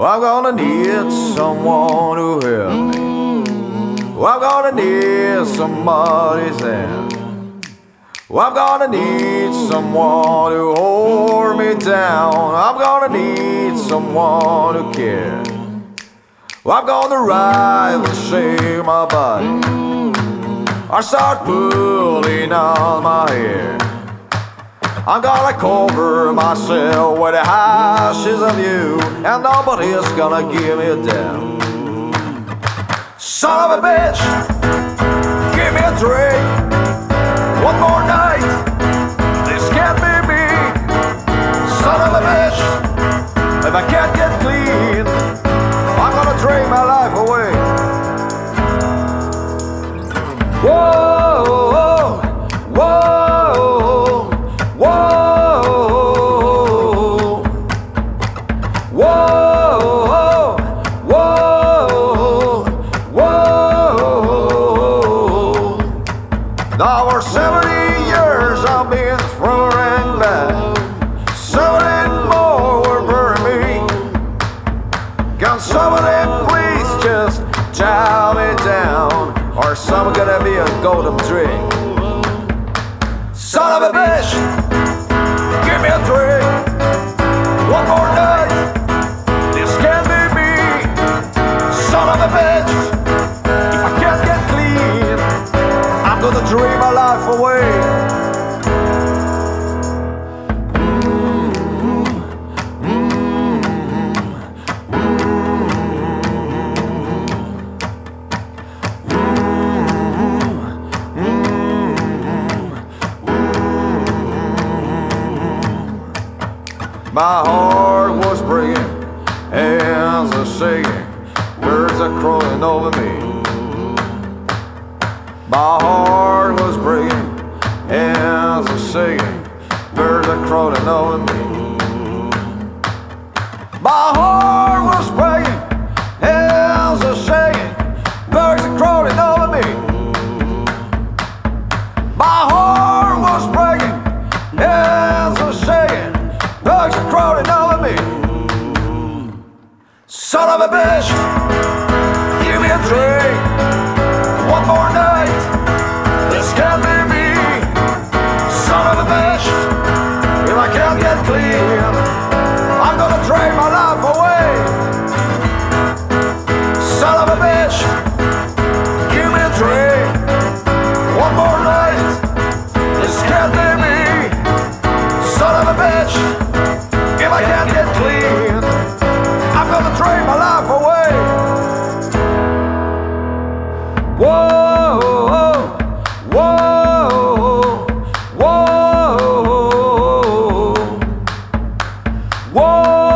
I'm gonna need someone to help me. I'm gonna need somebody's hand. I'm gonna need someone to hold me down. I'm gonna need someone to care. I'm gonna rise and shake my body. I start pulling on my hair. I'm gonna cover myself with the ashes of you, and nobody's gonna give me a damn. Son of a bitch, give me a drink. One more night, this can't be me. Son of a bitch, if I can't get clean, I'm gonna drain my life away. Whoa, Now for 70 years I've been through and back. 70 more will bury me. Can somebody please just chow me down? Or some gonna be a golden drink? Son of a bitch, give me a drink. I'm gonna dream my life away. My heart was breaking, hands are shaking, birds are crawling over me. My heart was breaking, hands are shaking, birds are crawling over me. My heart was breaking, hands are shaking, birds are crawling over me. My heart was breaking, hands are shaking, bugs are crawling over me. Son of a bitch, clean, I'm gonna trade my life away. Whoa, whoa, whoa, whoa.